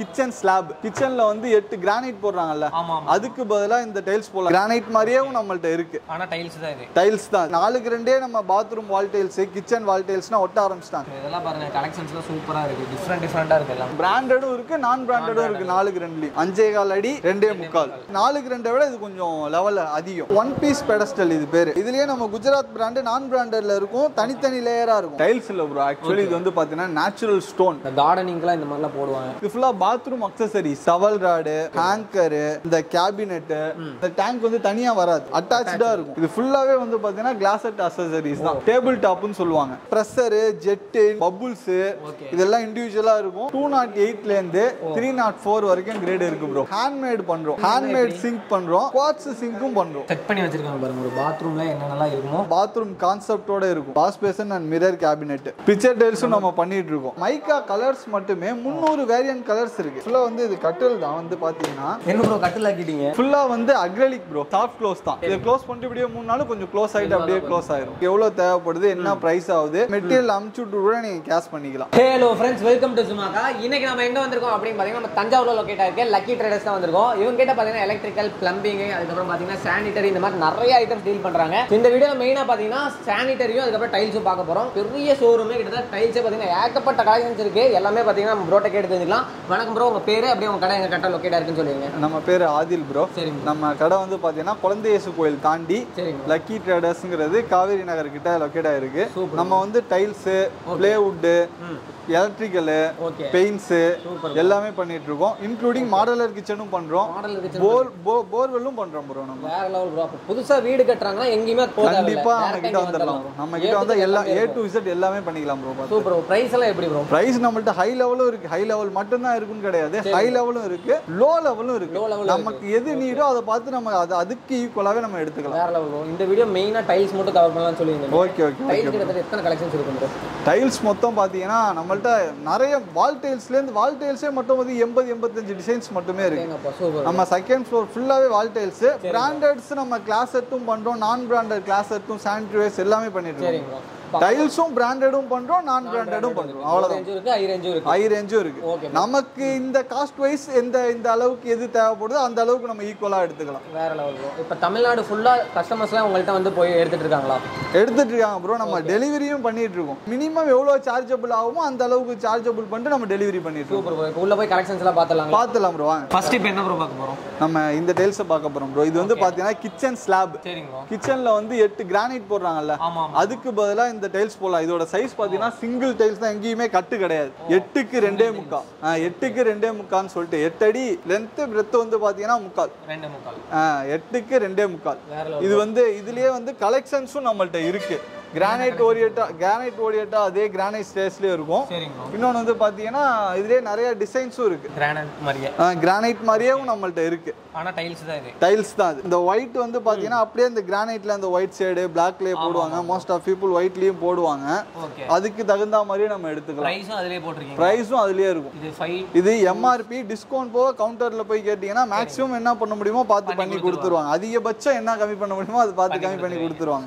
Kitchen slab. கிச்சன்ல வந்து எட்டு கிரானைட் போடுறாங்கல்ல அதுக்கு பதிலா இந்த டைல்ஸ் போடலாம். கிரானைட் மாதிரியே நம்மள்ட்ட இருக்கு. ஆனா டைல்ஸ் தான் இது. டைல்ஸ் தான். நாலுக்கு ரெண்டே நம்ம bathroom wall tiles kitchen wall டைல்ஸ்னா ஒட்ட ஆரம்பிச்சிட்டாங்க. இதெல்லாம் பாருங்க கலெக்ஷன்ஸ்லாம் சூப்பரா இருக்கு. டிஃப்ரெண்ட் டிஃப்ரெண்டா இருக்கு எல்லாம். பிராண்டடும் இருக்கு நான் பிராண்டடும் இருக்கு. நாலுக்கு ரெண்டுலயும். அஞ்சே கால் அடி ரெண்டே முக்கால். நாலுக்கு ரெண்டை விட இது கொஞ்சம் லெவல் அதிகம். ஒன் பீஸ் பெடஸ்டல் இது பேரு. இதுலயே நம்ம குஜராத் பிராண்டு நான் பிராண்டட்ல இருக்கும். தனித்தனி லேயரா இருக்கும். டைல்ஸ் இல்ல ப்ரோ ஆக்சுவலி இது வந்து பாத்தீங்கன்னா நேச்சுரல் ஸ்டோன் இந்த கார்டனிங்க்குலாம் இந்த மாதிரிலாம் போடுவாங்க. இது ஃபுல்லா பாத்ரூம் அக்சசரி சவல் ராடு ஹேங்கரு இந்த கேபினெட் இந்த டேங்க் வந்து தனியா வராது. அட்டாச்சா இருக்கும். இது ஃபுல்லாவே வந்து பாத்தீங்கன்னா கிளாசட் அக்சசரிஸ் தான். டேபிள் டாப்னு சொல்லுவாங்க. Pressure jet bubbles. இதெல்லாம் இண்டிவிஜுவலா இருக்கும். டூ நாட் எயிட்ல இருந்து த்ரீ நாட் ஃபோர் வரைக்கும் கிரேட் இருக்கு ப்ரோ ஹேண்ட்மேட் பண்றோம். ஹேண்ட்மேட் சிங்க் பண்றோம். குவாட்ஸ் சிங்க்கும் பண்றோம். செட் பண்ணி வச்சிருக்காங்க பாருங்க ஒரு பாத்ரூம்ல என்னென்னலாம் இருக்குமோ. பாத்ரூம் கான்செப்டோட இருக்கும். Wash basin and mirror cabinet fixture டைல்ஸும் நம்ம பண்ணிட்டு இருக்கோம். மைக்கா கலர்ஸ் மட்டுமே. முந்நூறு வேரியன்ட் கலர்ஸ் இருக்கு. ஃபுல்லா வந்து இது கட்டில் தான் வந்து பாத்தீங்கன்னா. என்ன ப்ரோ கட்டில் ஆக்கிட்டீங்க? ஃபுல்லா வந்து அக்ரலிக் ப்ரோ சாஃப்ட் க்ளோஸ் தான். இதை க்ளோஸ் பண்ணிட்டு இப்படியே மூணு நாள் கொஞ்சம் க்ளோஸ் ஆயிட்டு அப்படியே க்ளோஸ் ஆயிரும். எவ்வளவு தேவைப்படுது என்ன பிரைஸ் ஆகுது மெட்டீரியல் அமுச்சு விட்டு கூட நீங்க கேஷ் பண்ணிக்கலாம். ஹலோ ஃப்ரெண்ட்ஸ் வெல்கம் டு சுமாக்கா இன்னைக்கு நம்ம எங்க வந்திருக்கோம் அப்படின்னு பாத்தீங்கன்னா நம்ம தஞ்சாவூர்ல லொக்கேட் ஆயிருக்கு லக்கி ட்ரேடர்ஸ் தான் வந்திருக்கோம். இவங்க கிட்ட பாத்தீங்கன்னா எலக்ட்ரிக்கல் பிளம்பிங் அதுக்கப்புறம் பாத்தீங்கன்னா சானிட்டரி இந்த மாதிரி நிறைய ஐட்டம் டீல் பண்றாங்க. இந்த வீடியோ மெயினா பாத்தீங்கன்னா சானிட்டரியும் அதுக்கப்புறம் டைல்ஸும் பார்க்க போறோம். பெரிய ஷோரூமே கிட்டத்தட்ட டைல்ஸே பாத்தீங்கன்னா ஏகப்பட்ட கலெக்ஷன்ஸ் இருக்கு. எல்லாமே பாத்தீங்கன்னா நம்ம ப்ரோட்ட கேட்டு தெரிஞ்சுக்கலாம். வணக்கம் ப்ரோ உங்க பேரு? அப்படியே உங்க கடை எங்க கரெக்டாக லொக்கேட் இருக்குன்னு சொல்லுவீங்க. நம்ம பேர் ஆதில் ப்ரோ சரிங்க நம்ம கடை வந்து பாத்தீங்கன்னா குழந்தை இயேசு கோயில் தாண்டி லக்கி ட்ரேடர்ஸ்ங்கிறது காவேரி நகர் கிட்ட லொக்கேட் ஆயிருக்கு Super. நம்ம வந்து டைல்ஸு பிளேவுட்டு எலக்ட்ரிக்கலு பெயிண்ட்ஸு எல்லாமே பண்ணிட்டு இருக்கோம். இன்க்ளூடிங் மாடலர் கிச்சனும் பண்றோம். இருக்கு போர் போர்வெல்லும் பண்றோம். ப்ரோ நம்ம. வேற லெவல் ப்ரோ புதுசா வீடு கட்டுறாங்கன்னா எங்கேயுமே கண்டிப்பா நம்ம கிட்ட வந்துடலாம். நம்ம கிட்ட வந்து எல்லா ஏ டு இசட் எல்லாமே பண்ணிக்கலாம் ப்ரோ சூப்பர் பிரைஸ் எல்லாம் எப்படி ப்ரோ பிரைஸ் நம்மள்ட்ட ஹை லெவலும் இருக்கு. ஹை லெவல் மட்டும்தான் இருக்குன்னு கிடையாது. ஹை லெவலும் இருக்கு. லோ லெவலும் இருக்கு. நமக்கு எது நீடோ அதை பார்த்து நம்ம அது அதுக்கு ஈக்குவலாவே நம்ம எடுத்துக்கலாம். வேற லெவல் இந்த வீடியோ மெயினா டைல்ஸ் மட்டும் கவர் பண்ணலாம்னு சொல்லியிருந்தீங்க ஓகே ஓகே டைல்ஸ் கிட்டத்தட்ட எத்தனை கலெக்ஷன்ஸ் இருக்கும் ப்ரோ டைல்ஸ் மொத்தம் பார்த்தீங்கன்னா நம்மள்ட்ட நிறைய வால் டைல்ஸ்லேருந்து வால் டைல்ஸே மட்டும் வந்து எண்பது எண்பத்தஞ்சு டிசைன்ஸ் மட்டுமே இருக்கு. நம்ம செகண்ட் ஃப்ளோர் ஃபுல்லாவே வால் டைல்ஸ் பிராண்டட்ஸ் நம்ம கிளாஸ் செட்டும் பண்றோம். நான் பிராண்டட் கிளாஸ் செட்டும் சானிடரிஸ் எல்லாமே பண்ணிட்டு இருக்கோம். டைல்ஸும் பிராண்டடும் பண்றோம் நான் பிராண்டடும் பண்றோம். அவ்வளவுதான். இருக்கு ஹை ரேஞ்சும் இருக்கு. ரேஞ்சும் நமக்கு இந்த காஸ்ட் வைஸ் எந்த இந்த அளவுக்கு எது தேவைப்படுதோ அந்த அளவுக்கு நம்ம ஈக்குவலா எடுத்துக்கலாம். வேற லெவல் ப்ரோ இப்போ தமிழ்நாடு ஃபுல்லா கஸ்டமர்ஸ்லாம் உங்கள்கிட்ட வந்து போய் எடுத்துட்டு இருக்காங்களா? எடுத்துட்டு இருக்காங்க ப்ரோ நம்ம டெலிவரியும் பண்ணிட்டு இருக்கோம். மினிமம் எவ்வளவு சார்ஜபிள் ஆகுமோ அந்த அளவுக்கு சார்ஜபிள் பண்ணிட்டு நம்ம டெலிவரி பண்ணிட்டு இருக்கோம். சூப்பர் ப்ரோ இப்போ உள்ள போய் கலெக்ஷன்ஸ் எல்லாம் பார்த்துலாங்களா பார்த்துலாம் ப்ரோ வாங்க. ஃபர்ஸ்ட் இப்போ என்ன ப்ரோ பார்க்க போறோம்? நம்ம இந்த டைல்ஸை பார்க்க போறோம் ப்ரோ இது வந்து பாத்தீங்கன்னா கிச்சன் ஸ்லாப் கிச்சன்ல வந்து எட்டு கிரானைட் போடுறாங்கல்ல. அதுக்கு பதிலா இந்த டைல்ஸ் போடலாம். இதோட சைஸ் பாத்தீங்கன்னா சிங்கிள் டைல்ஸ் தான் எங்கேயுமே கட்டு கிடையாது. எட்டுக்கு ரெண்டே முக்கால். எட்டுக்கு ரெண்டே முக்கால்னு சொல்லிட்டு எட்டு அடி லென்த் பிரெத் வந்து பாத்தீங்கன்னா முக்கால். ரெண்டு முக்கால். எட்டுக்கு ரெண்டே முக்கால். இது வந்து இதுலயே வந்து கலெக்ஷன்ஸும் நம்மள்ட்ட இருக்கு. கிரானைட் ஓரியட்டா கிரானைட் ஓரியட்டா அதே கிரானைட் ஸ்டேஸ்லயே இருக்கும். இன்னொன்று வந்து பாத்தீங்கன்னா இதுலயே நிறைய டிசைன்ஸும் இருக்கு. கிரானைட் மாதிரியே. கிரானைட் மாதிரியும் நம்மள்ட்ட இருக்கு. ஆனா டைல்ஸ் தான் இது. டைல்ஸ் தான் இந்த ஒயிட் வந்து பாத்தீங்கன்னா அப்படியே இந்த கிரானைட்ல அந்த ஒயிட் ஷேடு பிளாக்லயே போடுவாங்க. மோஸ்ட் ஆஃப் பீப்புள் ஒயிட்லயும் போடுவாங்க. அதுக்கு தகுந்த மாதிரியே நம்ம எடுத்துக்கலாம். ப்ரைஸும் அதிலே போட்டிருக்கீங்க. ப்ரைஸும் அதுலயே இருக்கும். இது எம்ஆர்பி டிஸ்கவுண்ட் போக கவுண்டர்ல போய் கேட்டீங்கன்னா மேக்ஸிமம் என்ன பண்ண முடியுமோ பார்த்து பண்ணி கொடுத்துருவாங்க. அதிகபட்சம் என்ன கம்மி பண்ண முடியுமோ அது பார்த்து கம்மி பண்ணி கொடுத்துருவாங்க.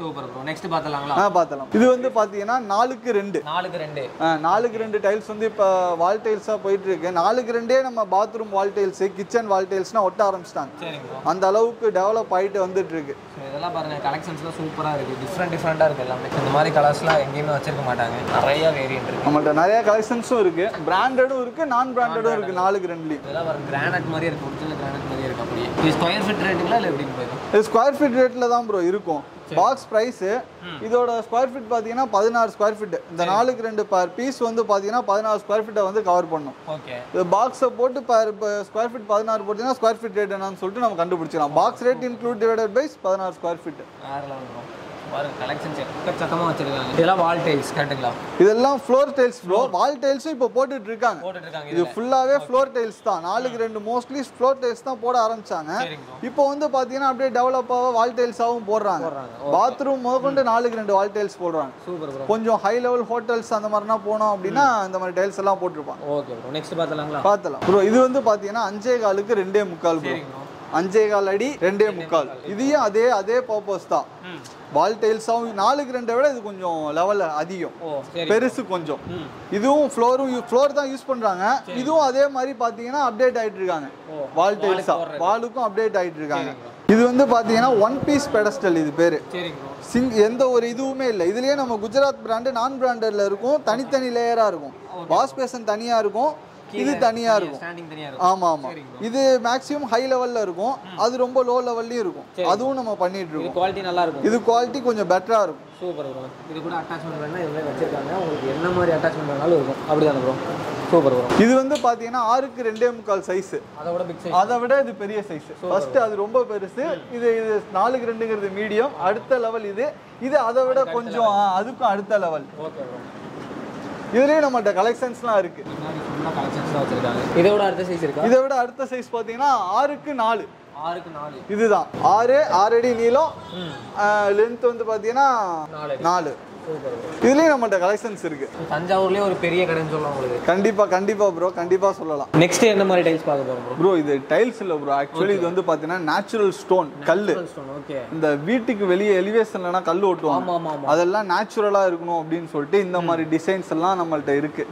நெக்ஸ்ட் பார்த்தலாங்களா பார்த்தலாம் இது வந்து பாத்தீங்கன்னா நாலுக்கு ரெண்டு. நாலுக்கு ரெண்டு. நாலுக்கு ரெண்டு டைல்ஸ் வந்து இப்போ வால் டைல்ஸாக போயிட்டு இருக்கு. நாலுக்கு ரெண்டே நம்ம bathroom wall tiles kitchen wall டைல்ஸ்னா ஒட்ட ஆரம்பிச்சிட்டாங்க. அந்த அளவுக்கு டெவலப் ஆயிட்டு வந்துட்டு இருக்கு. இதெல்லாம் பாருங்க கலெக்ஷன்ஸ்லாம் சூப்பரா இருக்கு. டிஃப்ரெண்ட் டிஃப்ரெண்டா இருக்கு எல்லாமே. இந்த மாதிரி கலர்ஸ்லாம் எங்கேயுமே வச்சிருக்க மாட்டாங்க. நிறைய வேரியன்ட் இருக்கு. நம்மள்ட்ட நிறைய கலெக்ஷன்ஸும் இருக்கு. பிராண்டடும் இருக்கு நான் பிராண்டடும் இருக்கு. நாலுக்கு ரெண்டுலையும். இதெல்லாம் பாருங்க கிரானைட் மாதிரியே இருக்கு. ஒரிஜினல் கிரானைட் அப்படியே இது ஸ்கொயர் ஃபீட் ரேட்டுங்களா இல்லை எப்படி போயிடும் இது? ஸ்கொயர் ஃபீட் ரேட்ல தான் ப்ரோ இருக்கும். பாக்ஸ் ப்ரைஸ் இதோட ஸ்கொயர் ஃபீட் பார்த்தீங்கன்னா பதினாறு ஸ்கொயர் ஃபீட் இந்த நாலுக்கு ரெண்டு பர் பீஸ் வந்து பார்த்தீங்கன்னா பதினாறு ஸ்கொயர் ஃபீட்டை வந்து கவர் பண்ணும். ஓகே. இது பாக்ஸை போட்டு பர் ஸ்கொயர் ஃபீட் பதினாறு போட்டீங்கன்னா ஸ்கொயர் ஃபீட் ரேட் என்னன்னு சொல்லிட்டு நம்ம கண்டுபிடிச்சிடலாம். Box rate include divided by பதினாறு ஸ்கொயர் ஃபீட் பாருங்க கலெக்ஷன்ஸ் எக்கச்சக்கமாக வச்சிருக்காங்க. இதெல்லாம் வால் டைல்ஸ் கரெக்டுங்களா இதெல்லாம் ஃப்ளோர் டைல்ஸ் வால் டைல்ஸும் இப்போ போட்டுட்டு இருக்காங்க. போட்டுட்டு இருக்காங்க இது ஃபுல்லாவே ஃப்ளோர் டைல்ஸ் தான். நாலுக்கு ரெண்டு மோஸ்ட்லி ஃப்ளோர் டைல்ஸ் தான் போட ஆரம்பிச்சாங்க. இப்போ வந்து பாத்தீங்கன்னா அப்படியே டெவலப் ஆக வால் போடுறாங்க. பாத்ரூம் முதற்கொண்டு நாலுக்கு ரெண்டு வால் டைல்ஸ் போடுறாங்க. சூப்பர் கொஞ்சம் ஹை லெவல் ஹோட்டல்ஸ் அந்த மாதிரினா போனோம் அப்படின்னா இந்த மாதிரி டைல்ஸ் எல்லாம் போட்டிருப்பாங்க. ஓகே ப்ரோ நெக்ஸ்ட் பார்த்தலாங்களா பார்த்தலாம் ப்ரோ இது வந்து பாத்தீங்கன்னா அஞ்சே காலுக்கு ரெண்டே முக்கால் ப்ரோ அஞ்சே கால் அடி ரெண்டே முக்கால். இதையும் அதே அதே பர்பஸ் தான். வால் டைல்ஸாகவும் நாலுக்கு ரெண்டை விட இது கொஞ்சம் லெவல் அதிகம். பெருசு கொஞ்சம். இதுவும் ஃப்ளோரும் ஃப்ளோர் தான் யூஸ் பண்றாங்க. இதுவும் அதே மாதிரி பாத்தீங்கன்னா அப்டேட் ஆயிட்டு இருக்காங்க. வால் டைல்ஸா போடுறது. வாலுக்கும் அப்டேட் ஆயிட்டு இருக்காங்க. இது வந்து பாத்தீங்கன்னா ஒன் பீஸ் பெடஸ்டல் இது பேரு. சிங் எந்த ஒரு இதுவுமே இல்லை. இதுலயே நம்ம குஜராத் பிராண்டு நான் பிராண்டட்ல இருக்கும். தனித்தனி லேயரா இருக்கும். வாஷ் பேசன் தனியா இருக்கும். இது தனியா இருக்கும். ஸ்டாண்டிங் தனியா இருக்கும். ஆமா ஆமா. இது மேக்ஸிமம் ஹை லெவல்ல இருக்கும். அது ரொம்ப லோ லெவல்லயும் இருக்கும். அதுவும் நம்ம பண்ணிட்டு இருக்கோம். குவாலிட்டி நல்லா இருக்கும். இது குவாலிட்டி கொஞ்சம் பெட்டரா இருக்கும். சூப்பர் ப்ரோ இது கூட அட்டாச்மெண்ட் வேணா இதுல வச்சிருக்காங்க. உங்களுக்கு என்ன மாதிரி அட்டாச்மெண்ட் வேணாலும் இருக்கும். அப்படிதானே ப்ரோ சூப்பர் ப்ரோ இது வந்து பாத்தீங்கன்னா ஆறுக்கு ரெண்டே முக்கால் சைஸ் அதை விட பிக் சைஸ் அதை விட இது பெரிய சைஸ் ஃபர்ஸ்ட் அது ரொம்ப பெருசு. இது இது நாலுக்கு ரெண்டுங்கிறது மீடியம் அடுத்த லெவல் இது. இது அதை விட கொஞ்சம் அதுக்கும் அடுத்த லெவல் ஓகே ப்ரோ இதுலயே நம்மகிட்ட கலெக்ஷன்ஸ்லாம் இருக்கு. முன்னாடி ஃபுல்லாக கலெக்ஷன்ஸ் தான் வச்சிருக்காங்க. இதை விட அடுத்த சைஸ் இருக்கா? இதை விட அடுத்த சைஸ் பாத்தீங்கன்னா ஆறுக்கு நாலு. ஆறுக்கு நாலு. இதுதான். ஆறு ஆறு அடி நீளம். ம். லென்த் வந்து பாத்தீங்கன்னா நாலு. இதுலயும் நம்மகிட்ட கலெக்ஷன்ஸ் இருக்கு. தஞ்சாவூர்லேயே ஒரு பெரிய கடைன்னு சொல்லலாம் உங்களுக்கு. கண்டிப்பா கண்டிப்பா ப்ரோ கண்டிப்பா சொல்லலாம். நெக்ஸ்ட் என்ன மாதிரி டைல்ஸ் பார்க்க போகிறோம் ப்ரோ இது டைல்ஸ் இல்ல ப்ரோ ஆக்சுவலி இது வந்து பாத்தீங்கன்னா நேச்சுரல் ஸ்டோன் ஓகே இந்த வீட்டுக்கு வெளியே எலிவேஷன்லனா கல் ஆமா அதெல்லாம் நேச்சுரலா இருக்கணும் அப்படின்னு சொல்லிட்டு இந்த மாதிரி டிசைன்ஸ் எல்லாம் நம்மள்ட்ட இருக்கு.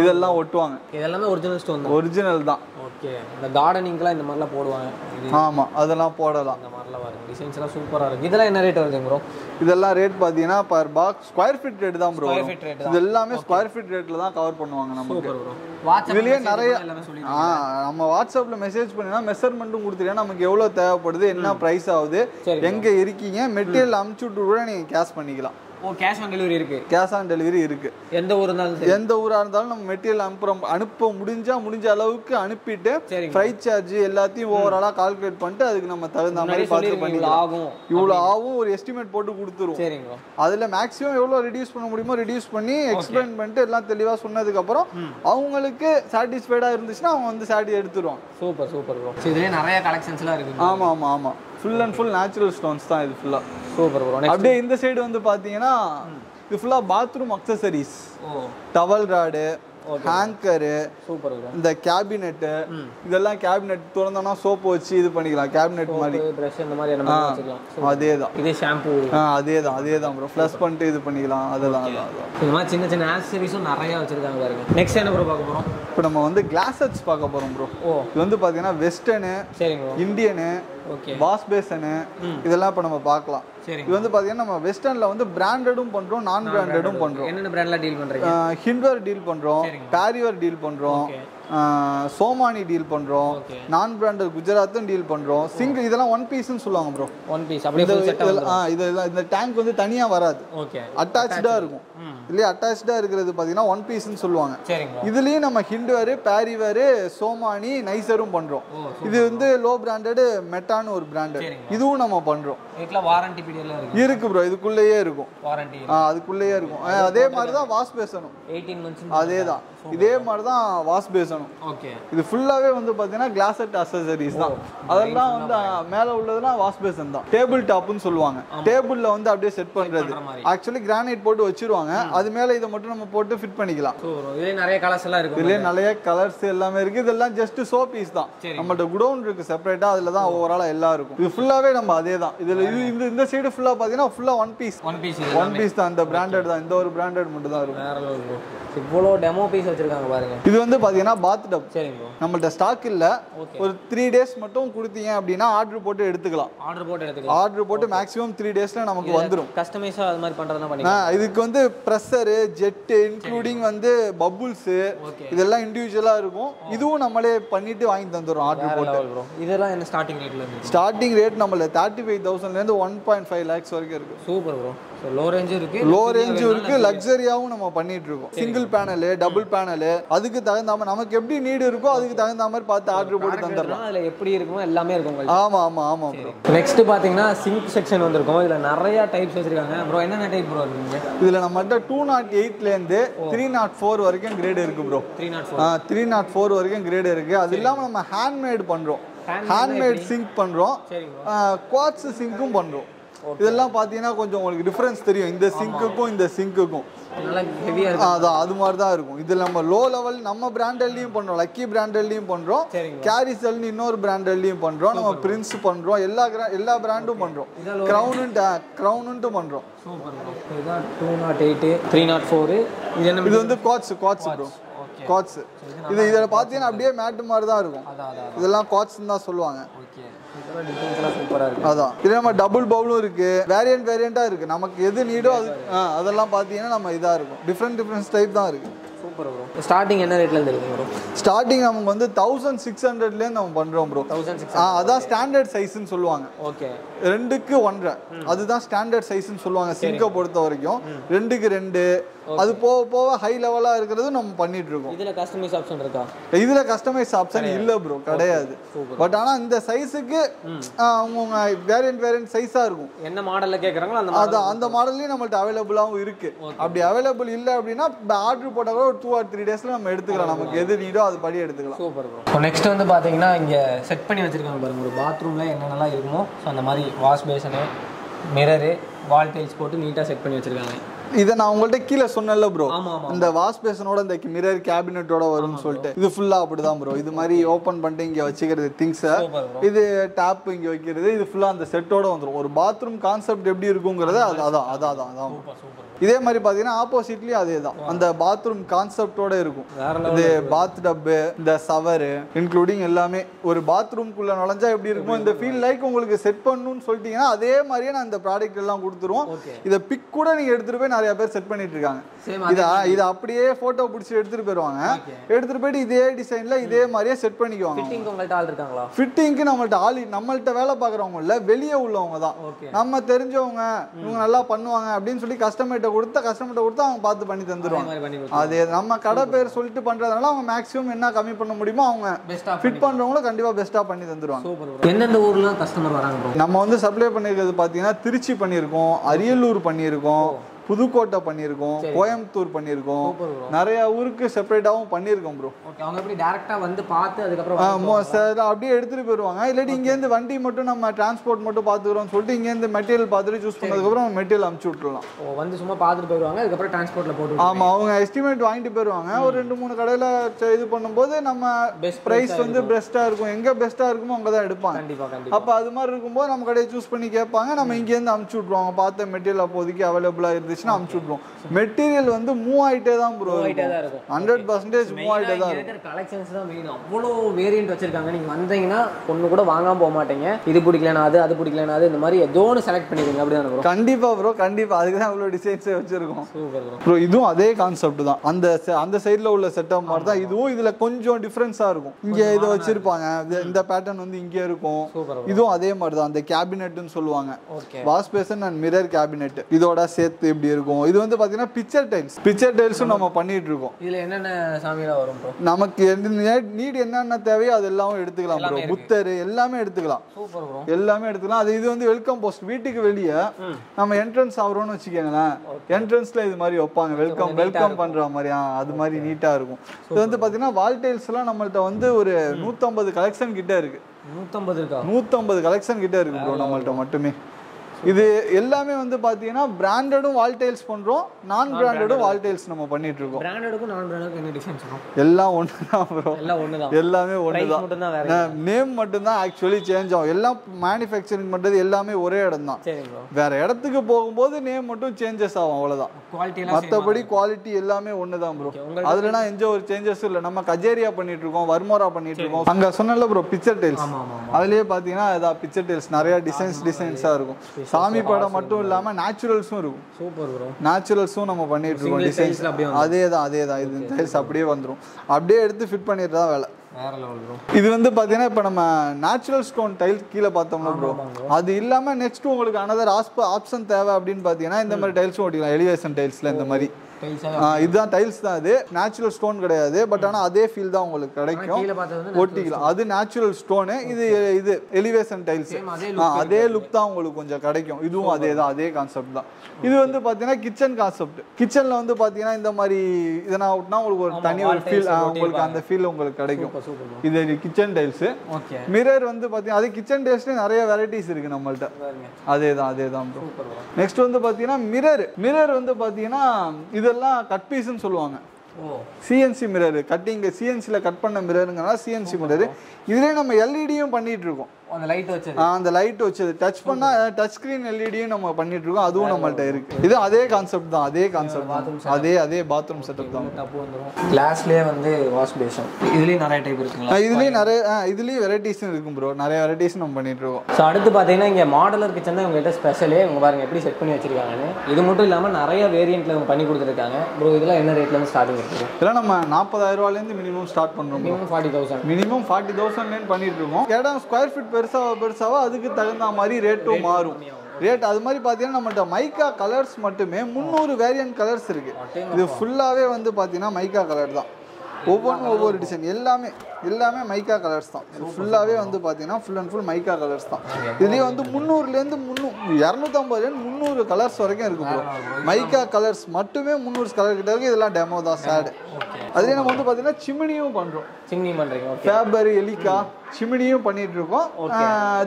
இதெல்லாம் ஒட்டுவாங்க. இதெல்லாமே ஒரிஜினல் ஸ்டோன் ஒரிஜினல் தான். ஓகே இந்த கார்டனிங்க்குலாம் இந்த மாதிரிலாம் போடுவாங்க. இது ஆமா அதெல்லாம் போடலாம். இந்த மாதிரிலாம் வரும். டிசைன்ஸ் எல்லாம் சூப்பராக இருக்கு. இதெல்லாம் என்ன ரேட் வருதுங்க ப்ரோ இதெல்லாம் ரேட் பாத்தீங்கன்னா per box square feet rate தான் ப்ரோ இது எல்லாமே ஸ்கொயர் ஃபீட் ரேட்ல தான் கவர் பண்ணுவாங்க நமக்கு. இதுலயே நிறைய ஆ நம்ம வாட்ஸ்அப்ல மெசேஜ் பண்ணினா மெஷர்மெண்ட்டும் கொடுத்துட்டீங்கன்னா நமக்கு எவ்வளவு தேவைப்படுது என்ன பிரைஸ் ஆகுது. எங்க இருக்கீங்க மெட்டீரியல் அமுச்சு விட்டு கூட நீங்க கேஷ் பண்ணிக்கலாம். ஓ கேஷ் ஆன் டெலிவரி இருக்கு. கேஷ் ஆன் டெலிவரி இருக்கு. எந்த ஊர் இருந்தாலும் எந்த ஊரா இருந்தாலும் நம்ம மெட்டீரியல் அனுப்புறோம் அனுப்ப முடிஞ்சா முடிஞ்ச அளவுக்கு அனுப்பிட்டு. ஃப்ரைட் சார்ஜ் எல்லாத்தையும் ஓவராலா கால்குலேட் பண்ணிட்டு அதுக்கு நம்ம தகுந்த மாதிரி பார்த்து பண்ணிக்கலாம். ஆகும் இவ்வளோ ஆகும் ஒரு எஸ்டிமேட் போட்டு கொடுத்துரும் சரிங்க. அதுல மேக்ஸிமம் எவ்வளவு ரெடியூஸ் பண்ண முடியுமோ ரெடியூஸ் பண்ணி எக்ஸ்பிளைன் பண்ணிட்டு எல்லாம் தெளிவா சொன்னதுக்கு அப்புறம் அவங்களுக்கு சாட்டிஸ்ஃபைடா இருந்துச்சுன்னா அவங்க வந்து சாட்டி எடுத்துருவாங்க. சூப்பர் சூப்பர் ப்ரோ இதுலேயே நிறைய கலெக்ஷன்ஸ்லாம் இருக்கு ஆமா ஆமா ஆமா. Full and full natural stones தான் இது ஃபுல்லா சூப்பர் ப்ரோ அப்படியே இந்த சைடு வந்து பாத்தீங்கன்னா இது ஃபுல்லா பாத்ரூம் அக்சசரிஸ் ஓ. Towel rod hanger super bro. இந்த கேபினெட்டு இதெல்லாம் கேபினெட் திறந்தோம்னா சோப்பு வச்சு இது பண்ணிக்கலாம். கேபினெட் மாதிரி. ப்ரஷ் இந்த அதே தான் இதே ஷாம்பு. அதே தான் அதே தான் ப்ரோ. ப்ளஸ் பண்ணிட்டு இது பண்ணிக்கலாம். அதெல்லாம் இந்த மாதிரி சின்ன சின்ன ஆக்சசரிஸும் நிறைய வச்சிருக்காங்க பாருங்க. நெக்ஸ்ட் என்ன ப்ரோ பார்க்க போறோம்? இப்போ நம்ம வந்து கிளாஸட்ஸ் பார்க்க போறோம் ப்ரோ. இது வந்து பார்த்தீங்கன்னா வெஸ்டர்னு இந்தியனு வாஷ் பேசனு இதெல்லாம் இப்போ நம்ம பார்க்கலாம். இது வந்து பார்த்தீங்கன்னா நம்ம வெஸ்டர்னில் வந்து பிராண்டடும் பண்ணுறோம் நான் பிராண்டடும் பண்ணுறோம் என்னென்ன பிராண்ட்லாம் டீல் பண்றீங்க? ஹிண்ட்வேர் டீல் பண்ணுறோம் பேரிவர் டீல் பண்ணுறோம் சோமானி டீல் பண்ணுறோம் நான் பிராண்டட் குஜராத்தும் டீல் பண்ணுறோம் சிங்கிள் இதெல்லாம் ஒன் பீஸ்னு சொல்லுவாங்க ப்ரோ ஒன் பீஸ் இது இந்த டேங்க் வந்து தனியாக வராது. அட்டாச்சாக இருக்கும். இல்லையா? அட்டாச்சாக இருக்கிறது பார்த்தீங்கன்னா ஒன் பீஸ்னு சொல்லுவாங்க. இதுலயும் நம்ம ஹிண்ட்வேர் பேரிவேர் சோமானி நைசரும் பண்றோம். ஓ இது வந்து லோ பிராண்டடு மெட்டான்னு ஒரு பிராண்டு. இதுவும் நம்ம பண்றோம். இதுக்கெல்லாம் வாரண்டி இருக்கு ப்ரோ இதுக்குள்ளேயே இருக்கும். அதுக்குள்ளேயே இருக்கும். அதே மாதிரி தான்? வாஷ் பேசணும் அதே தான் இதே மாதிரி தான் வாஷ் பேசணும் ஓகே இது ஃபுல்லாவே வந்து பாத்தீங்கன்னா கிளாசட் அசசரிஸ் தான். அதெல்லாம் வந்து மேல உள்ளதெல்லாம் வாஷ் பேசன் தான். டேபிள் டாப்னு சொல்லுவாங்க. டேபிள்ல வந்து அப்படியே செட் மாதிரி. ஆக்சுவலி கிரானைட் போட்டு வச்சிருவாங்க. அது மேல இதை மட்டும் நம்ம போட்டு ஃபிட் பண்ணிக்கலாம். இதுலேயே நிறைய கலர்ஸ் எல்லாம் இருக்கும் இதுலயே நிறைய கலர்ஸ் எல்லாமே இருக்கு. இதெல்லாம் ஜஸ்ட் சோ பீஸ் தான். நம்மள்ட்ட குடோன் இருக்கு செப்பரேட்டா அதுல தான் ஓவராலா எல்லாம் இருக்கும். இது ஃபுல்லாவே நம்ம அதே தான். இதுல இது இந்த இந்த சைடு ஃபுல்லா பாத்தீங்கன்னா ஃபுல்லா one piece one piece one piece தான். இந்த பிராண்டட் தான். இந்த ஒரு பிராண்டட் மட்டும் தான் இருக்கும். இவ்வளோ டெமோ பீஸ் வச்சிருக்காங்க பாருங்க. இது வந்து பாத்தீங்கன்னா பாத் டப் சரிங்க ப்ரோ நம்மள்ட்ட ஸ்டாக் இல்ல. ஒரு த்ரீ டேஸ் மட்டும் கொடுத்தீங்க அப்படின்னா ஆர்டர் போட்டு எடுத்துக்கலாம். ஆர்டர் போட்டு எடுத்துக்கலாம். ஆர்டர் போட்டு மேக்ஸிமம் த்ரீ டேஸ்ல நமக்கு வந்துடும் கஸ்டமைஸாக அது மாதிரி பண்ணுறதுனா ஆ, பண்ணிக்கலாம். இதுக்கு வந்து ப்ரெஷரு ஜெட்டு இன்க்ளூடிங் வந்து பபுள்ஸு இதெல்லாம் இண்டிவிஜுவலாக இருக்கும். இதுவும் நம்மளே பண்ணிட்டு வாங்கி தந்துடுறோம் ஆர்டர் போட்டு. ப்ரோ இதெல்லாம் என்ன ஸ்டார்டிங் ரேட்ல ஸ்டார்டிங் ரேட் நம்மள தேர்ட்டி ஃபைவ் தௌசண்ட்லேருந்து ஒன் பாயிண்ட் ஃபைவ் லேக்ஸ் வரைக்கும் இருக்கு. சூப்பர் ப்ரோ லோ ரேஞ்சும் இருக்கு. லோ ரேஞ்சும் இருக்கு. லக்ஸரியாவும் நம்ம பண்ணிட்டு இருக்கோம் சிங்கிள் பேனலு டபுள் பேனலு அதுக்கு தகுந்த மாதிரி நமக்கு எப்படி நீடு இருக்கோ அதுக்கு தகுந்த மாதிரி பார்த்து ஆர்டர் போட்டு தந்துடலாம். அதில் எப்படி இருக்குமோ எல்லாமே இருக்கும் ஆமா ஆமா ஆமா ப்ரோ நெக்ஸ்ட் பார்த்தீங்கன்னா சிங்க் செக்ஷன் வந்திருக்கும். இதில் நிறைய டைப்ஸ் வச்சிருக்காங்க. ப்ரோ என்னென்ன டைப் ப்ரோ இருக்குங்க இதுல நம்மகிட்ட டூ நாட் எயிட்லேருந்து த்ரீ நாட் ஃபோர் வரைக்கும் கிரேட் இருக்கு bro three naught four three naught four வரைக்கும் கிரேட் இருக்கு. அது இல்லாம நம்ம ஹேண்ட்மேட் பண்றோம். ஹேண்ட்மேட் சிங்க் பண்றோம். குவாட்ஸ் சிங்க்கும் பண்றோம். இதெல்லாம் பார்த்தீங்கன்னா கொஞ்சம் உங்களுக்கு டிஃபரன்ஸ் தெரியும். இந்த சிங்க்குக்கும் இந்த சிங்க்குக்கும் அதான் அது மாதிரி தான் இருக்கும். இது நம்ம லோ லெவல் நம்ம பிராண்டட்லயும் பண்றோம். லக்கி பிராண்டட்லயும் சரிங்க. கேரிசல்னு இன்னொரு பிராண்டட்லயும் பண்றோம். நம்ம பிரின்ஸ் பண்றோம். எல்லா எல்லா பிராண்டும் பண்றோம். இதான் கிரவுனுன்ட்டு கிரவுனுன்ட்டு பண்றோம். சூப்பர் ப்ரோ இதுதான் two naught eight three naught four இது வந்து quartz quartz bro okay quartz இது இதில் பார்த்தீங்கன்னா அப்படியே மேட்டு மாதிரி தான் இருக்கும். இதெல்லாம் குவாட்ஸ்னு தான் சொல்லுவாங்க. அதான். இது நம்ம டபுள் பவுலும் இருக்கு. வேரியன்ட் வேரியண்டா இருக்கு. நமக்கு எது நீடோ அது அதெல்லாம் பார்த்தீங்கன்னா நம்ம இதா இருக்கும். டிஃப்ரெண்ட் டிஃப்ரெண்ட் டைப் தான் இருக்கு. சூப்பர் ப்ரோ ஸ்டார்டிங் என்ன ரேட்ல இருந்து இருக்கு ப்ரோ ஸ்டார்டிங் நமக்கு வந்து தௌசண்ட் சிக்ஸ் ஹண்ட்ரட்லேருந்து நம்ம பண்றோம் ப்ரோ தௌசண்ட் சிக்ஸ் அதான் ஸ்டாண்டர்ட் சைஸ்ன்னு சொல்லுவாங்க. ஓகே ரெண்டுக்கு ஒன்றரை. அதுதான் ஸ்டாண்டர்ட் சைஸ்ன்னு சொல்லுவாங்க. சிங்கை பொறுத்த வரைக்கும். ரெண்டுக்கு ரெண்டு அது போக போக ஹை லெவலா இருக்கிறது நம்ம பண்ணிட்டு இருக்கோம் இதுல கஸ்டமைஸ் ஆப்ஷன் இருக்கா? இதுல கஸ்டமைஸ் ஆப்ஷன் இல்ல ப்ரோ கிடையாது. பட் ஆனா இந்த சைஸுக்கு அவங்க வேரியன்ட் வேரியன்ட் சைஸா இருக்கும். என்ன மாடல்ல கேக்குறாங்களோ அந்த அந்த மாடல்லையும் நம்மள்ட்ட அவைலபிளாகவும் இருக்கு. அப்படி அவைலபிள் இல்லை அப்படின்னா ஆர்டர் போட்டால் கூட ஒரு டூ ஆர் த்ரீ டேஸ்ல நம்ம எடுத்துக்கலாம். நமக்கு எது நீடோ அது படி எடுத்துக்கலாம். சூப்பர் ப்ரோ நெக்ஸ்ட் வந்து பாத்தீங்கன்னா இங்க செட் பண்ணி வச்சிருக்காங்க பாருங்க. ஒரு பாத்ரூம்ல என்னென்னலாம் இருக்குமோ ஸோ அந்த மாதிரி wash basin mirror wall tiles போட்டு நீட்டா செட் பண்ணி வச்சிருக்காங்க. இதை நான் உங்கள்ட்ட கீழே சொன்னேன்ல ப்ரோ இந்த வாஷ் பேஷனோட இந்த மிரர் கேபினட்டோட வரும்னு சொல்லிட்டு. இது ஃபுல்லா அப்படிதான் ப்ரோ இது மாதிரி ஓபன் பண்ணிட்டு இங்க வச்சுக்கிறது திங்ஸை இது டேப் இங்க வைக்கிறது இது ஃபுல்லா அந்த செட்டோட வந்துரும். ஒரு பாத்ரூம் கான்செப்ட் எப்படி இருக்குங்கிறது அது அதான் அதான் அதான் அதான். இதே மாதிரி பாத்தீங்கன்னா ஆப்போசிட்லயும் அதே தான். அந்த பாத்ரூம் கான்செப்டோட இருக்கும். இது பாத் டப்பு இந்த சவரு இன்க்ளூடிங் எல்லாமே. ஒரு பாத்ரூம்குள்ள நுழைஞ்சா எப்படி இருக்குமோ இந்த ஃபீல் லைக் உங்களுக்கு செட் பண்ணணும்னு சொல்லிட்டீங்கன்னா அதே மாதிரியே நான் இந்த ப்ராடக்ட் எல்லாம் கொடுத்துருவோம். இதை பிக் கூட நீங்க எடுத்துட்டு போய் நிறைய பேர் செட் பண்ணிட்டு இருக்காங்க இதை இதை அப்படியே போட்டோ பிடிச்சி எடுத்துட்டு போயிருவாங்க. எடுத்துட்டு போயிட்டு இதே டிசைன்ல இதே மாதிரியே செட் பண்ணிக்குவாங்க. ஃபிட்டிங் உங்கள்ட்ட ஆள் இருக்காங்களா? ஃபிட்டிங்க்கு நம்மள்ட்ட ஆள் நம்மள்ட்ட வேலை பார்க்குறவங்க இல்ல வெளியே உள்ளவங்க தான். நம்ம தெரிஞ்சவங்க இவங்க நல்லா பண்ணுவாங்க அப்படின்னு சொல்லி கஸ்டமர்கிட்ட கொடுத்தா கஸ்டமர்கிட்ட கொடுத்தா அவங்க பார்த்து பண்ணி தந்துருவாங்க. அதே நம்ம கடை பேர் சொல்லிட்டு பண்றதுனால அவங்க மேக்ஸிமம் என்ன கம்மி பண்ண முடியுமோ அவங்க ஃபிட் பண்றவங்களும் கண்டிப்பா பெஸ்ட்டா பண்ணி தந்துருவாங்க. எந்தெந்த ஊர்லாம் கஸ்டமர் வராங்க நம்ம வந்து சப்ளை பண்ணியிருக்கிறது பார்த்தீங்கன்னா திருச்சி பண்ணியிருக்கோம் அரியலூர் பண்ணியிருக்கோம் புதுக்கோட்டை பண்ணியிருக்கோம் கோயம்புத்தூர் பண்ணியிருக்கோம். நிறைய ஊருக்கு செப்பரேட்டாகவும் பண்ணியிருக்கோம் ப்ரோ. ஓகே அவங்க எப்படி டேரெக்டாக வந்து பார்த்து அதுக்கப்புறம் சார் அப்படியே எடுத்துட்டு போயிருவாங்க. இல்லாட்டி இங்கேருந்து வண்டி மட்டும் நம்ம டிரான்ஸ்போர்ட் மட்டும் பார்த்துக்கிறோம் சொல்லிட்டு இங்கேருந்து மெட்டீரியல் பார்த்துட்டு சூஸ் பண்ணதுக்கப்புறம் மெட்டீரியல் அமுச்சு விட்டுறலாம். ஓ, வந்து சும்மா பார்த்துட்டு போயிடுவாங்க அதுக்கப்புறம் டிரான்ஸ்போர்ட்டில் போட்டு ஆமா அவங்க எஸ்டிமேட் வாங்கிட்டு போயிருவாங்க. ஒரு ரெண்டு மூணு கடையில இது பண்ணும்போது நம்ம பெஸ்ட் பிரைஸ் வந்து பெஸ்ட்டா இருக்கும். எங்க பெஸ்ட்டா இருக்குமோ அங்க தான் எடுப்பாங்க அப்ப அது மாதிரி இருக்கும்போது நம்ம கடையை சூஸ் பண்ணி கேட்பாங்க. நம்ம இங்கேருந்து அமுச்சு விட்ருவாங்க பார்த்த மெட்டீரியல் அப்போதைக்கு அவைலபிளா இருந்துச்சுன்னா அமுச்சு விட்ருவோம் மெட்டீரியல் வந்து மூவ் ஆயிட்டே தான் ப்ரோ தான் இருக்கும். ஹண்ட்ரட் பர்சன்டேஜ் மூவ் ஆயிட்டே தான் இருக்கும். கலெக்ஷன்ஸ் தான் மெயின் அவ்வளோ வேரியன்ட் வச்சிருக்காங்க. நீங்க வந்தீங்கன்னா ஒன்று கூட வாங்காம போக மாட்டீங்க. இது பிடிக்கலனா அது அது பிடிக்கலனா அது இந்த மாதிரி ஏதோ ஒன்று செலக்ட் பண்ணிக்கோங்க அப்படிதான் ப்ரோ கண்டிப்பா ப்ரோ கண்டிப்பா. அதுக்கு தான் இவ்வளோ டிசைன்ஸே வச்சிருக்கோம். சூப்பர் ப்ரோ இதுவும் அதே கான்செப்ட் தான். அந்த அந்த சைடில் உள்ள செட்டப் மாதிரி தான் இதுவும் இதுல கொஞ்சம் டிஃப்ரென்ஸாக இருக்கும். இங்க இதை வச்சிருப்பாங்க. இந்த பேட்டர்ன் வந்து இங்கே இருக்கும். இதுவும் அதே மாதிரி தான் அந்த கேபினெட்னு சொல்லுவாங்க. Wash basin and mirror cabinet இதோட சேர்த்து இப்படி இருக்கும். இது வந்து பாத்தீங்கன்னா பிக்சர் டைல்ஸ் பிக்சர் டைல்ஸும் நம்ம பண்ணிட்டு இருக்கோம். இதுல என்னென்ன சாமியெல்லாம் வரும் ப்ரோ நமக்கு நீட் என்னென்ன தேவையோ அது எல்லாம் எடுத்துக்கலாம் ப்ரோ புத்தர் எல்லாமே எடுத்துக்கலாம். சூப்பர் ப்ரோ எல்லாமே எடுத்துக்கலாம். அது இது வந்து வெல்கம் போஸ்ட் வீட்டுக்கு வெளியே நம்ம என்ட்ரன்ஸ் ஆகிறோம்னு வச்சுக்கோங்களேன். என்ட்ரன்ஸ்ல இது மாதிரி வைப்பாங்க. வெல்கம் வெல்கம் பண்ற மாதிரி. அது மாதிரி நீட்டா இருக்கும். இது வந்து பாத்தீங்கன்னா வால் டைல்ஸ் எல்லாம் நம்மள்ட்ட வந்து ஒரு நூத்தம்பது கலெக்ஷன் கிட்ட இருக்கு. நூற்றம்பது இருக்கா? நூத்தம்பது கலெக்ஷன் கிட்ட இருக்கு ப்ரோ நம்மள்ட்ட மட்டுமே. இது எல்லாமே வந்து பாத்தீங்கன்னா பிராண்டடும் வால் டைல்ஸ் பண்றோம் நான் பிராண்டடும் வால் டைல்ஸ் நம்ம பண்ணிட்டு இருக்கோம் பிராண்டடுக்கும் நான் பிராண்டுக்கும் என்ன டிஃபரன்ஸ் வரும்? எல்லாம் ஒன்று தான் ப்ரோ எல்லாம் ஒன்று தான் எல்லாமே ஒன்று தான் நேம் மட்டும்தான் ஆக்சுவலி சேஞ்ச் ஆகும். எல்லாம் மேனுஃபேக்சரிங் பண்ணுறது எல்லாமே ஒரே இடம் தான் வேற இடத்துக்கு போகும்போது நேம் மட்டும் சேஞ்சஸ் ஆகும் அவ்வளவுதான். குவாலிட்டி மற்றபடி குவாலிட்டி எல்லாமே ஒன்று தான் ப்ரோ அதுலனா எந்த ஒரு சேஞ்சஸும் இல்லை. நம்ம கஜேரியா பண்ணிட்டு இருக்கோம் வர்மோரா பண்ணிட்டு இருக்கோம் அங்க சொன்னல ப்ரோ பிக்சர் டைல்ஸ் அதுலயே பாத்தீங்கன்னா அதான் பிக்சர் டைல்ஸ் நிறைய டிசைன்ஸ் டிசைன்ஸா இருக்கும். சாமி படம் மட்டும் இல்லாம நேச்சுரல்ஸும் இருக்கும். சூப்பர் ப்ரோ நேச்சுரல்ஸும் நம்ம பண்ணிட்டு இருக்கோம் டிசைன்ஸ் அப்படியே அதே தான் அதே தான் இது டைல்ஸ் அப்படியே வந்துரும். அப்படியே எடுத்து ஃபிட் பண்ணிட்டு தான் வேலை. வேற லெவல் ப்ரோ இது வந்து பாத்தீங்கன்னா இப்போ நம்ம நேச்சுரல் ஸ்டோன் டைல் கீழே பார்த்தோம்னா ப்ரோ அது இல்லாம நெக்ஸ்ட் உங்களுக்கு அனதர் ஆஸ்ப ஆப்ஷன் தேவை அப்படின்னு பாத்தீங்கன்னா இந்த மாதிரி டைல்ஸும் ஓட்டிக்கலாம். எலிவேஷன் டைல்ஸ்ல இந்த மாதிரி. இதுதான் டைல்ஸ் தான் இது. நேச்சுரல் ஸ்டோன் கிடையாது. பட் ஆனா அதே ஃபீல் தான் உங்களுக்கு கிடைக்கும். ஒட்டிக்கலாம். அது நேச்சுரல் ஸ்டோனு இது இது எலிவேஷன் டைல்ஸ் அதே அதே லுக் தான் உங்களுக்கு கொஞ்சம் கிடைக்கும். இதுவும் அதே தான் அதே கான்செப்ட் தான். இது வந்து பாத்தீங்கன்னா கிச்சன் கான்செப்ட் கிச்சன்ல வந்து பாத்தீங்கன்னா இந்த மாதிரி இதனா விட்டுனா உங்களுக்கு ஒரு தனி ஒரு ஃபீல் உங்களுக்கு அந்த ஃபீல் உங்களுக்கு கிடைக்கும். இது கிச்சன் டைல்ஸ் மிரர் வந்து பாத்தீங்கன்னா அது கிச்சன் டைல்ஸ்ல நிறைய வெரைட்டிஸ் இருக்கு நம்மள்ட்ட. அதே தான் அதே தான் நெக்ஸ்ட் வந்து பாத்தீங்கன்னா மிரர் மிரர் வந்து பாத்தீங்கன்னா இது இதெல்லாம் கட் பீஸ்ன்னு சொல்லுவாங்க. சிஎன்சி மிரர் கட்டிங் சிஎன்சியில் கட் பண்ண மிரருங்கனால சிஎன்சி மிரர் இதுலேயே நம்ம எல்இடியும் பண்ணிட்டு இருக்கோம். அந்த லைட் வச்சது. அந்த லைட் வச்சது. டச் பண்ணா டச் ஸ்கிரீன் எல்இடியும் நம்ம பண்ணிட்டு இருக்கோம். அதுவும் நம்மள்ட்ட இருக்கு. இது அதே கான்செப்ட் தான். அதே கான்செப்ட் தான். அதே அதே பாத்ரூம் செட்டப் தான். டப்பு வந்துரும். கிளாஸ்லயே வந்து வாஷ் பேஷன் இதுலயும் நிறைய டைப் இருக்குங்களா? இதுலயும் நிறைய இதுலயும் வெரைட்டிஸ் இருக்கும் ப்ரோ நிறைய வெரைட்டிஸ் நம்ம பண்ணிட்டு இருக்கோம். ஸோ அடுத்து பார்த்தீங்கன்னா இங்கே மாடலர் கிச்சன் தான் உங்ககிட்ட ஸ்பெஷலே உங்க பாருங்க எப்படி செட் பண்ணி வச்சிருக்காங்கன்னு. இது மட்டும் இல்லாமல் நிறைய வேரியண்ட்ல இவங்க பண்ணி கொடுத்துருக்காங்க. ப்ரோ இதெல்லாம் என்ன ரேட்ல இருந்து ஸ்டார்டிங் இருக்குது இதெல்லாம் நம்ம நாற்பதாயிரம் ரூபாயிலேருந்து மினிமம் ஸ்டார்ட் பண்றோம் bro. Minimum forty thousand minimum forty தௌசண்ட்லேருந்து பண்ணிட்டு இருக்கோம். இடம் ஸ்கொயர் ஃபீட் பெருசாக பெருசாக அதுக்கு தகுந்த மாதிரி ரேட்டும் மாறும். ரேட் அது மாதிரி பார்த்தீங்கன்னா நம்மள்ட்ட மைக்கா கலர்ஸ் மட்டுமே முந்நூறு வேரியன்ட் கலர்ஸ் இருக்கு. இது ஃபுல்லாகவே வந்து பார்த்தீங்கன்னா மைக்கா கலர் தான். ஒவ்வொன்றும் ஒவ்வொரு டிசைன் எல்லாமே எல்லாமே மைக்கா கலர்ஸ் தான். இது ஃபுல்லாகவே வந்து பார்த்தீங்கன்னா full and full mica colours தான். இதுலேயே வந்து முந்நூறுலேருந்து முந்நூ இரநூத்தம்பதுலேருந்து முந்நூறு கலர்ஸ் வரைக்கும் இருக்கு ப்ரோ மைக்கா கலர்ஸ் மட்டுமே முந்நூறு கலர் கிட்ட இருக்கு. இதெல்லாம் டெமோ தான் சேடு அதுலேயே நம்ம வந்து பார்த்தீங்கன்னா சிமினியும் பண்ணுறோம் சிம்னி பண்றீங்க. ஓகே ஃபேபர் எலிகா சிமினியும் பண்ணிட்டு இருக்கோம்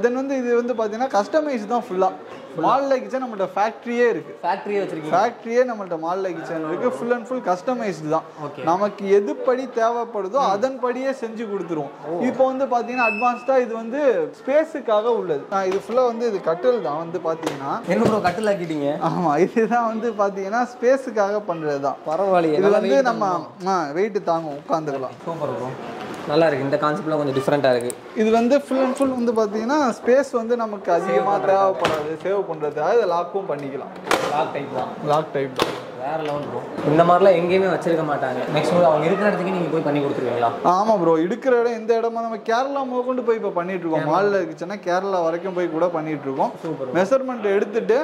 தென் வந்து இது வந்து பார்த்தீங்கன்னா கஸ்டமைஸ் தான் ஃபுல்லாக மால்ல கிச்சன் நம்மள்ட்ட ஃபேக்ட்ரியே இருக்கு. ஃபேக்ட்ரியே வச்சிருக்கீங்க. ஃபேக்ட்ரியே நம்மள்ட்ட மால்ல கிச்சன் இருக்கு. ஃபுல் அண்ட் ஃபுல் கஸ்டமைஸ்டு தான். நமக்கு எதுபடி தேவைப்படுதோ அதன்படியே செஞ்சு கொடுத்துருவோம். இப்போ வந்து பார்த்தீங்கன்னா அட்வான்ஸ்டாக இது வந்து ஸ்பேஸுக்காக உள்ளது. ஆ, இது ஃபுல்லாக வந்து இது கட்டில் தான் வந்து பார்த்தீங்கன்னா என்ன ப்ரோ கட்டில் ஆக்கிட்டீங்க? ஆமாம் இதுதான் வந்து பார்த்தீங்கன்னா ஸ்பேஸுக்காக பண்ணுறது தான் பரவாயில்லையே இது வந்து நம்ம வெயிட் தாங்கும் உட்காந்துக்கலாம் சூப்பர் ப்ரோ நல்லா இருக்கு இந்த கான்செப்ட்லாம் கொஞ்சம் டிஃப்ரெண்ட்டாக இருக்கு. இது வந்து ஃபுல் அண்ட் ஃபுல் வந்து பார்த்தீங்கன்னா ஸ்பேஸ் வந்து நமக்கு அதிகமாக தேவைப்படாது சேவ் பண்ணுறதுக்காக இதை லாக்கும் பண்ணிக்கலாம். லாக் டைப் தான். லாக் டைப் தான். வேற லெவல் ப்ரோ இந்த மாதிரிலாம் எங்கேயுமே வச்சிருக்க மாட்டாங்க. நெக்ஸ்ட் அவங்க இருக்கிற இடத்துக்கு நீங்க போய் பண்ணி கொடுத்துருவீங்களா? ஆமாம் ப்ரோ இருக்கிற இடம் எந்த இடமா நம்ம கேரளா முதற்கொண்டு போய் இப்போ பண்ணிட்டு இருக்கோம். மாலில் இருக்குச்சுன்னா கேரளா வரைக்கும் போய் கூட பண்ணிட்டு இருக்கோம். சூப்பர் மெஷர்மெண்ட் எடுத்துட்டு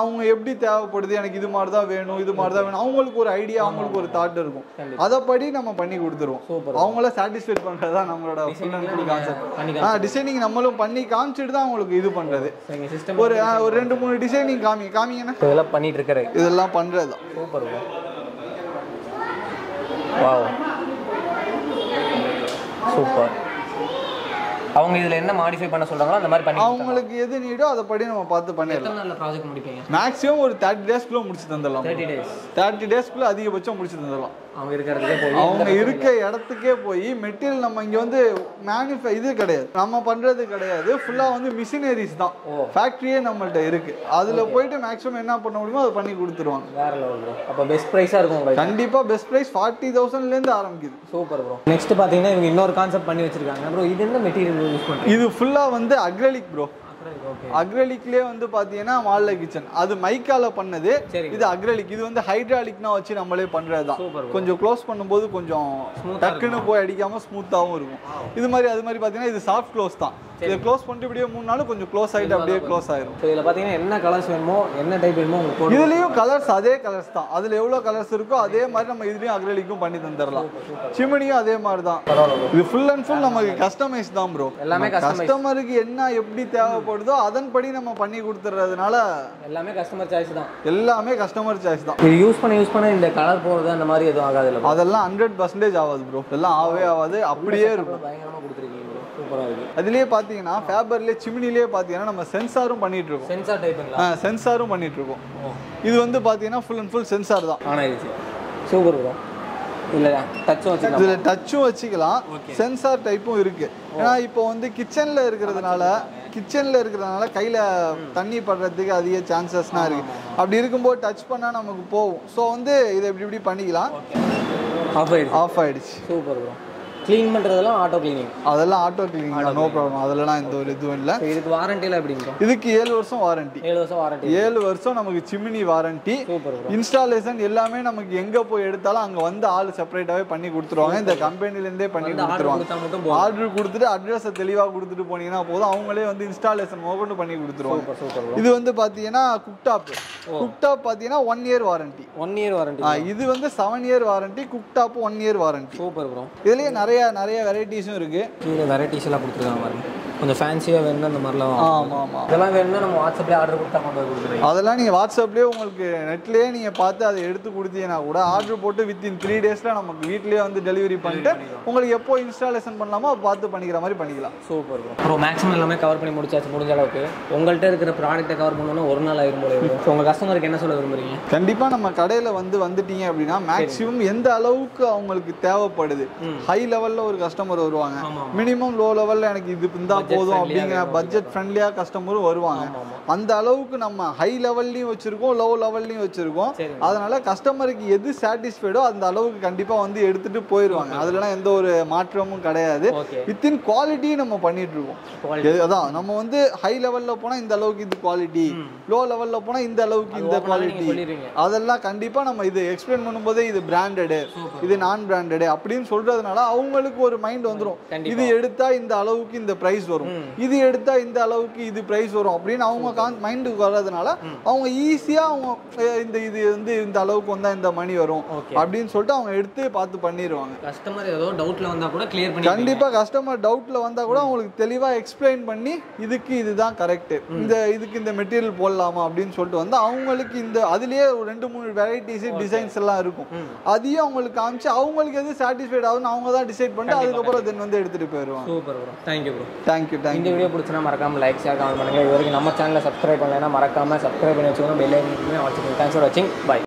அவங்க எப்படி தேவைப்படுது எனக்கு இது மாதிரி தான் வேணும் இது மாதிரி தான் வேணும். அவங்களுக்கு ஒரு ஐடியா அவங்களுக்கு ஒரு தாட் இருக்கும். அதைப்படி நம்ம பண்ணி கொடுத்துருவோம். அவங்கள சாட்டிஸ்ஃபைட் பண்ணுறது தான் நம்மளோட ஃபுல் அண்ட் ஃபுல் கான்செப்ட் பண்ணி ஆ டிசைனிங் நம்மளும் பண்ணி காமிச்சிட்டு தான் அவங்களுக்கு இது பண்ணுறது ஒரு ஒரு ரெண்டு மூணு டிசைனிங் காமி காமிங்கண்ணா இதெல்லாம் பண்ணிட்டு இருக்கிறேன். இதெல்லாம் பண்ணுறது தான் சூப்பர் ப்ரோ வாவ். சூப்பர். அவங்க இதுல என்ன மாடிஃபை பண்ண சொல்றாங்களோ அந்த மாதிரி பண்ணி. அவங்களுக்கு எது நீடோ அதை படி நம்ம பார்த்து பண்ணிடலாம். எத்தனை நாள்ல ப்ராஜெக்ட் முடிப்பீங்க? மேக்ஸிமம் ஒரு தேர்ட்டி டேஸ்க்குள்ள முடிச்சு தந்துடலாம் தேர்ட்டி டேஸ் தேர்ட்டி டேஸ்க்குள்ள அதிகபட்சம் முடிச்சு தந்துடலாம். அவங்க இருக்கிறதுக்கே போய் அவங்க இருக்க இடத்துக்கே போய் மெட்டீரியல் நம்ம இங்க வந்து மேனுஃபே இது கிடையாது. நம்ம பண்றது கிடையாது. ஃபுல்லா வந்து மிஷினரிஸ் தான். ஃபேக்டரியே நம்மள்ட்ட இருக்கு. அதுல போயிட்டு மேக்ஸிமம் என்ன பண்ண முடியுமோ அதை பண்ணி கொடுத்துருவாங்க. வேற லெவல் அப்போ பெஸ்ட் ப்ரைஸாக இருக்கும் உங்களுக்கு? கண்டிப்பா பெஸ்ட் பிரைஸ் ஃபார்ட்டி தௌசண்ட்ல இருந்து ஆரம்பிக்குது. சூப்பர் ப்ரோ நெக்ஸ்ட் பார்த்தீங்கன்னா இவங்க இன்னொரு கான்செப்ட் பண்ணி வச்சிருக்காங்க. ப்ரோ இது என்ன மெட்டீரியல் யூஸ் பண்ணுறீங்க இது ஃபுல்லா வந்து அக்ரலிக் ப்ரோ அக்ரலிக்லயே வந்து பாத்தீங்கன்னா மால்ல கிச்சன். அது மைக்கால பண்ணது. இது அக்ரலிக். இது வந்து ஹைட்ராலிக்னா வச்சு நம்மளே பண்றது தான். கொஞ்சம் க்ளோஸ் பண்ணும்போது கொஞ்சம் டக்குன்னு போய் அடிக்காம ஸ்மூத்தாவும் இருக்கும். இது மாதிரி அது மாதிரி பாத்தீங்கன்னா இது சாஃப்ட் க்ளோஸ் தான். இதை க்ளோஸ் பண்ணிட்டு இப்படியே மூணு நாள் கொஞ்சம் க்ளோஸ் ஆயிட்டு அப்படியே க்ளோஸ் ஆயிரும். ஸோ இதில் பார்த்தீங்கன்னா என்ன கலர்ஸ் வேணுமோ என்ன டைப் வேணுமோ உங்களுக்கு இதுலயும் கலர்ஸ் அதே கலர்ஸ் தான். அதுல எவ்வளவு கலர்ஸ் இருக்கோ அதே மாதிரி நம்ம இதுலயும் அக்ரலிக்கும் பண்ணி தந்துடலாம். சிமினியும் அதே மாதிரி தான் இது ஃபுல் அண்ட் ஃபுல் நமக்கு கஸ்டமைஸ் தான் ப்ரோ எல்லாமே. கஸ்டமருக்கு என்ன எப்படி தேவைப்படுதோ அதன்படி நம்ம பண்ணி கொடுத்துறதுனால எல்லாமே கஸ்டமர் சாய்ஸ் தான். எல்லாமே கஸ்டமர் சாய்ஸ் தான். இது யூஸ் பண்ண யூஸ் பண்ண இந்த கலர் போகிறது அந்த மாதிரி எதுவும் ஆகாது அதெல்லாம் ஹண்ட்ரட் பர்சன்டேஜ் ஆகாது ப்ரோ எல்லாம் ஆகவே ஆகாது. அப்படியே இருக்கும். பயங்கரமாக கொடுத்துருக்கீங்க. சூப்பராக இருக்கு அதுலயே பாத்தீங்கன்னா ஃபேபர்லயே சிமினிலே பாத்தீங்கன்னா நம்ம சென்சாரும் பண்ணிட்டு இருக்கோம் சென்சார் டைப்புங்களா சென்சாரும் பண்ணிட்டு இருக்கோம் இது வந்து பாத்தீங்கன்னா ஃபுல் அண்ட் ஃபுல் சென்சார் தான். ஆன் ஆயிடுச்சு சூப்பர் ப்ரோ இதுல டச்சும் வச்சுக்கலாம். சென்சார் டைப்பும் இருக்கு. ஏன்னா இப்போ வந்து கிச்சன்ல இருக்கிறதுனால கிச்சன்ல இருக்கிறதுனால கையில தண்ணி படுறதுக்கு அதிக சான்சஸ்லாம் இருக்கு. அப்படி இருக்கும்போது டச் பண்ணா நமக்கு போகும். ஸோ வந்து இதை இப்படி இப்படி பண்ணிக்கலாம். ஆஃப் ஆயிடுச்சு. ஆஃப் ஆயிடுச்சு. சூப்பர் ப்ரோ க்ளீன் பண்ணுறதெல்லாம் ஆட்டோ க்ளீனிங் அதெல்லாம் ஆட்டோ கிளீனிங் நோ ப்ராப்ளம் அதெல்லாம் எந்த ஒரு இதுவும் இல்லை. இதுக்கு வாரண்டியில் எப்படி ப்ரோ இதுக்கு ஏழு வருஷம் வாரண்டி ஏழு வருஷம் வாரண்டி ஏழு வருஷம் நமக்கு சிமினி வாரண்டி இன்ஸ்டாலேஷன் எல்லாமே நமக்கு எங்க போய் எடுத்தாலும் அங்க வந்து ஆள் செப்பரேட்டாவே பண்ணி கொடுத்துருவாங்க. இந்த கம்பெனில இருந்தே பண்ணி கொடுத்துருவாங்க. ஆர்டர் கொடுத்துட்டு அட்ரஸை தெளிவா கொடுத்துட்டு போனீங்கன்னா போதும். அவங்களே வந்து இன்ஸ்டாலேஷன் முதற்கொண்டு பண்ணி கொடுத்துருவாங்க. இது வந்து பாத்தீங்கன்னா குக்டாப் குக்டாப் பாத்தீங்கன்னா one year warranty one year warranty இது வந்து seven year warranty cooktop one year warranty super bro இதுலயே நிறைய நிறைய வெரைட்டிஸும் இருக்கு. கீழே வெரைட்டிஸ் எல்லாம் கொடுத்துருக்காங்க பாருங்க. கொஞ்சம் ஃபேன்சியாக வேணும்னா இந்த மாதிரிலாம். ஆமாம் ஆமாம் இதெல்லாம் வேணும்னா நம்ம வாட்ஸ்அப்லேயே ஆர்டர் கொடுத்தா கொண்டு போய் கொடுக்குறீங்க அதெல்லாம் நீங்கள் வாட்ஸ்அப்லேயே உங்களுக்கு நெட்லேயே நீங்கள் பார்த்து அதை எடுத்து கொடுத்தீங்கன்னா கூட ஆர்டர் போட்டு வித்தின் த்ரீ டேஸில் நமக்கு வீட்லேயே வந்து டெலிவரி பண்ணிட்டு உங்களுக்கு எப்போ இன்ஸ்டாலேஷன் பண்ணலாமோ பார்த்து பண்ணிக்கிற மாதிரி பண்ணிக்கலாம். சூப்பர் ப்ரோ ப்ரோ மேக்ஸிமம் எல்லாமே கவர் பண்ணி முடிச்சாச்சு முடிஞ்ச அளவுக்கு. உங்கள்கிட்ட இருக்கிற ப்ராடக்ட்டை கவர் பண்ணணும்னா ஒரு நாள் ஆயிரும் போல ஸோ உங்கள் கஸ்டமருக்கு என்ன சொல்ல விரும்புறீங்க? கண்டிப்பாக நம்ம கடையில் வந்து வந்துட்டீங்க அப்படின்னா மேக்ஸிமம் எந்த அளவுக்கு அவங்களுக்கு தேவைப்படுது. ஹை லெவலில் ஒரு கஸ்டமர் வருவாங்க. மினிமம் லோ லெவலில் எனக்கு இது இருந்தா போதும் அப்படிங்கிற பட்ஜெட் ஃப்ரெண்ட்லியாக கஸ்டமரும் வருவாங்க. அந்த அளவுக்கு நம்ம ஹை லெவல்லையும் வச்சிருக்கோம் லோ லெவல்லையும் வச்சிருக்கோம். சரி. அதனால கஸ்டமருக்கு எது சாட்டிஸ்ஃபைடோ அந்த அளவுக்கு கண்டிப்பாக வந்து எடுத்துட்டு போயிடுவாங்க அதுலலாம் எந்த ஒரு மாற்றமும் கிடையாது. வித்தின் குவாலிட்டி நம்ம பண்ணிட்டு இருக்கோம். அதான் நம்ம வந்து ஹை லெவல்ல போனா இந்த அளவுக்கு இது குவாலிட்டி லோ லெவல்ல போனா இந்த அளவுக்கு இந்த குவாலிட்டி. அதெல்லாம் கண்டிப்பா நம்ம இது எக்ஸ்பிளைன் பண்ணும்போதே இது பிராண்டடு இது நான் பிராண்டடு அப்படின்னு சொல்றதுனால அவங்களுக்கு ஒரு மைண்ட் கண்டிப்பா. இது எடுத்தா இந்த அளவுக்கு இந்த பிரைஸ் வரும். இது எடுத்தா இந்த அளவுக்கு இது பிரைஸ் வரும் அப்படின்னு அவங்க மைண்டுக்கு வர்றதுனால அவங்க ஈஸியா அவங்க இந்த இது வந்து இந்த அளவுக்கு வந்தா இந்த மணி வரும். அப்படின்னு சொல்லிட்டு அவங்க எடுத்து பார்த்து பண்ணிடுவாங்க கஸ்டமர் ஏதோ டவுட்ல வந்தா கூட கிளியர் பண்ணி கண்டிப்பா கஸ்டமர் டவுட்ல வந்தா கூட அவங்களுக்கு தெளிவா எக்ஸ்பிளைன் பண்ணி இதுக்கு இதுதான் கரெக்ட் இந்த இதுக்கு இந்த மெட்டீரியல் போடலாமா அப்படின்னு சொல்லிட்டு வந்து அவங்களுக்கு இந்த அதுலயே ஒரு ரெண்டு மூணு வெரைட்டிஸ் டிசைன்ஸ் எல்லாம் இருக்கும். அதையும் அவங்களுக்கு காமிச்சு அவங்களுக்கு எது சாட்டிஸ்ஃபைட் ஆகுதுன்னு அவங்க தான் டிசைட் பண்ணிட்டு அதுக்கப்புறம் தென் வந்து எடுத்துட்டு போயிடுவாங்க super bro thank you bro thank you thank you இந்த வீடியோ பிடிச்சினா மறக்காம லைக் ஷேர் கமெண்ட் பண்ணுங்க. இது வரைக்கும் நம்ம சேனலை சப்ஸ்கிரைப் பண்ணலைன்னா மறக்காம சப்ஸ்கிரைப் பண்ணி வச்சுக்கோங்க. பெல் ஐக்கன் வச்சுக்கோங்க. தேங்க்ஸ் ஃபார் வாட்சிங் பை